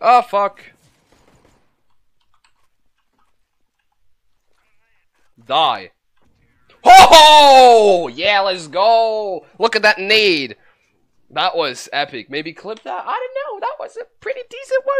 Oh, fuck. Die. Oh! Yeah, let's go! Look at that nade. That was epic. Maybe clip that? I don't know. That was a pretty decent one.